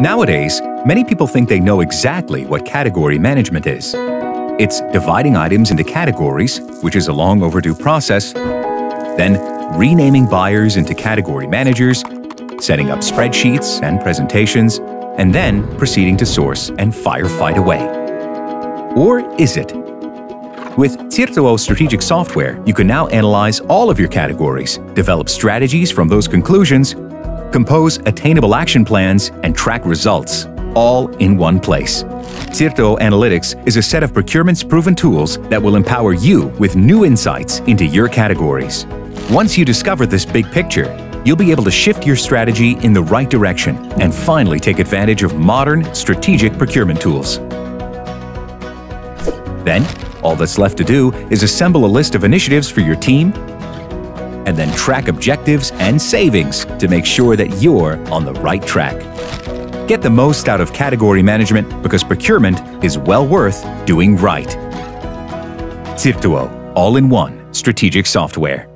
Nowadays, many people think they know exactly what category management is. It's dividing items into categories, which is a long overdue process, then renaming buyers into category managers, setting up spreadsheets and presentations, and then proceeding to source and firefight away. Or is it? With Cirtuo strategic software, you can now analyze all of your categories, develop strategies from those conclusions, compose attainable action plans, and track results, all in one place. Cirtuo Analytics is a set of procurement's proven tools that will empower you with new insights into your categories. Once you discover this big picture, you'll be able to shift your strategy in the right direction and finally take advantage of modern, strategic procurement tools. Then, all that's left to do is assemble a list of initiatives for your team and then track objectives and savings to make sure that you're on the right track. Get the most out of category management because procurement is well worth doing right. Cirtuo, all in one strategic software.